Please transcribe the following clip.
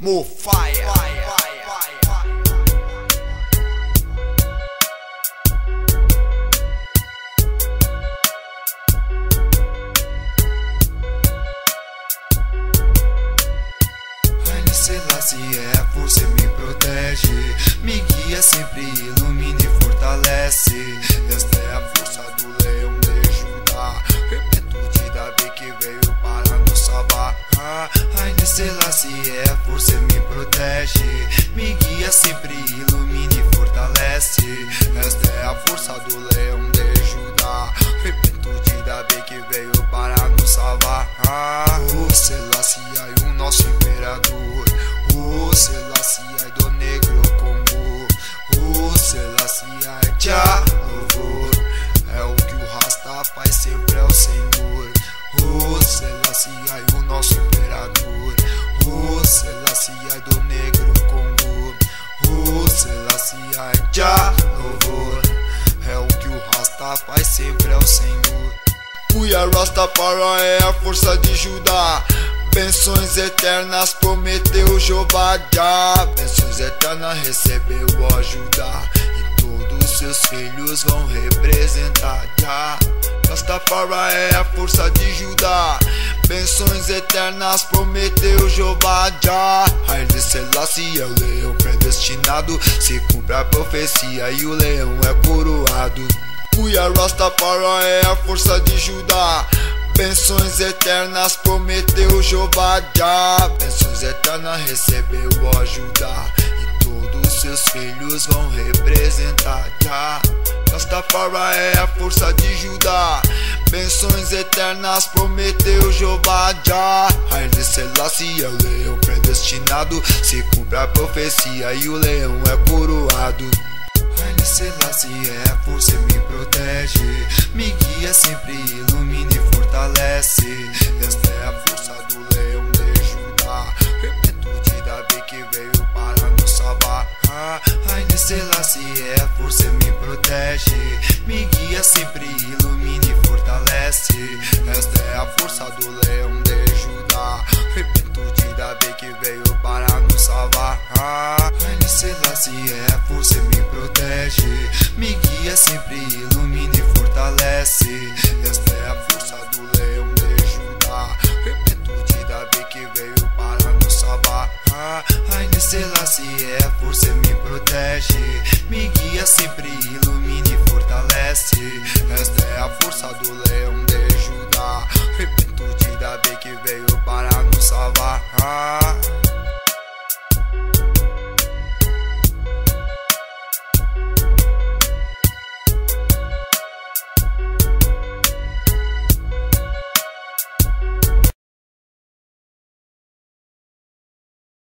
Mofire. Selassie é a força me protege é força me protege. Me guia sempre, ilumina e fortalece. Esta é a força do leão de Judá. Repito de Davi que veio para nos salvar. O Selassie é o nosso imperador. O Selassie do negro Congo O Selassie Jah louvor. É o que o Rasta faz sempre é o Senhor. O Selassie faz sempre é o Senhor. Uia Rastafari é a força de Judá. Bênçãos eternas prometeu Jeová. Já Bênçãos eternas recebeu ajudar E todos seus filhos vão representar. Já Rastafari é a força de Judá. Bênçãos eternas prometeu Jeová. Já Haile Selassie é o leão predestinado. Se cumpre a profecia e o leão é coroado Uia Rastafari é a força de Judá. Bênçãos eternas prometeu Jeová. Já Bênçãos eternas recebeu ajudar E todos seus filhos vão representar. Já Rastafari é a força de Judá. Bênçãos eternas prometeu Jeová. Já Haile Selassie é o leão predestinado. Se cumpre a profecia e o leão é coroado Selassie é a força me protege. Me guia sempre, Selassie é por você me protege. Me guia sempre, ilumina e fortalece. Esta é a força do leão de Judá. Repito de Davi que veio para nos salvar. Ah, ai, Selassie é por você me protege. Me guia sempre, ilumina e fortalece. Esta é a força do leão de Judá. Repito de Davi que veio para nos salvar. Ah,